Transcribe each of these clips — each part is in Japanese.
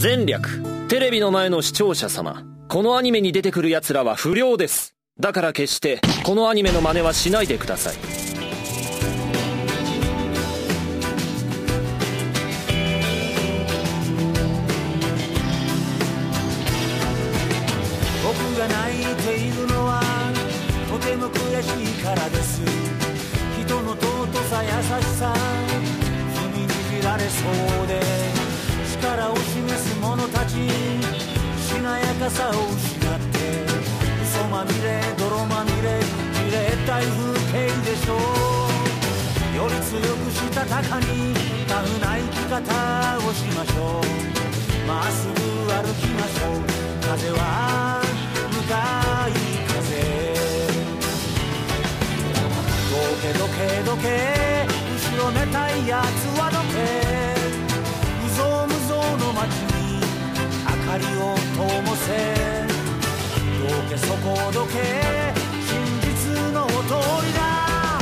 前略。テレビの前の視聴者様。このアニメに出てくる奴らは不良です。だから決してこのアニメの真似はしないでください。僕が泣いているのはとても悔しいからです。人の尊さ優しさ踏みにじられそうで力を示す者たちしなやかさを失って嘘まみれ泥まみれじれったい風景でしょう。より強くしたたかにタフな生き方をしましょう。まっすぐ歩きましょう。風は向かい風どけどけどけ後ろめたいやつ真実の通りだ。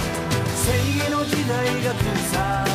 正義の時代が来るさ。